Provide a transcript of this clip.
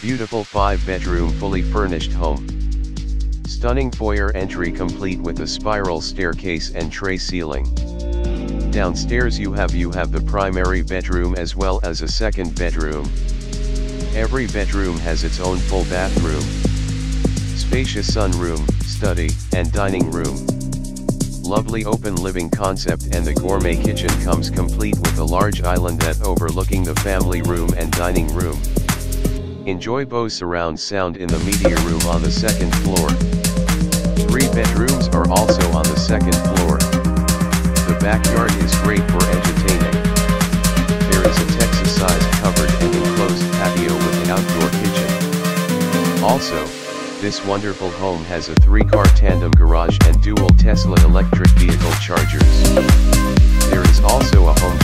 Beautiful 5-bedroom fully furnished home. Stunning foyer entry complete with a spiral staircase and tray ceiling. Downstairs you have you have the primary bedroom as well as a second bedroom. Every bedroom has its own full bathroom. Spacious sunroom, study, and dining room. Lovely open living concept and the gourmet kitchen comes complete with a large island that overlooking the family room and dining room. Enjoy Bose surround sound in the media room on the second floor. Three bedrooms are also on the second floor. The backyard is great for entertaining. There is a Texas-sized covered and enclosed patio with an outdoor kitchen. Also, this wonderful home has a three-car tandem garage and dual Tesla electric vehicle chargers. There is also a home